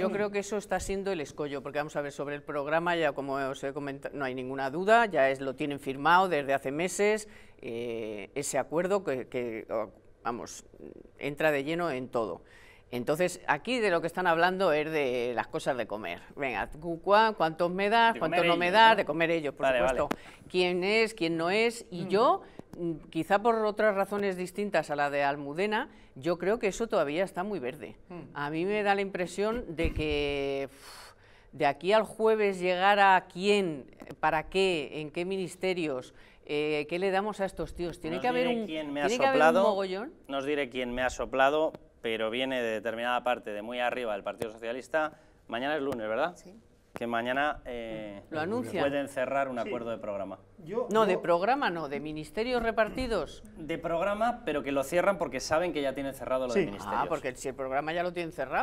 Yo creo que eso está siendo el escollo, porque vamos a ver, sobre el programa, ya como os he comentado, no hay ninguna duda, ya es, lo tienen firmado desde hace meses, eh, ese acuerdo que, que, vamos, entra de lleno en todo. Entonces, aquí de lo que están hablando es de las cosas de comer. Venga, ¿cuántos me das? ¿Cuántos no me das? ¿no? De comer ellos, por Vale, supuesto. vale. ¿Quién es? ¿Quién no es? Y yo, mm, quizá por otras razones distintas a la de Almudena, yo creo que eso todavía está muy verde. A mí me da la impresión de que de aquí al jueves llegar a quién, para qué, en qué ministerios, eh, qué le damos a estos tíos. Tiene que haber un, quién me ha tiene que haber un soplado, mogollón. No os diré quién me ha soplado, pero viene de determinada parte de muy arriba del Partido Socialista. Mañana es lunes, ¿verdad? Sí. Que mañana eh, Lo anuncian. pueden cerrar un acuerdo de programa. Yo, No, de programa no, de ministerios repartidos. De programa, pero que lo cierran porque saben que ya tienen cerrado lo Sí. de ministerios. Ah, porque si el programa ya lo tienen cerrado.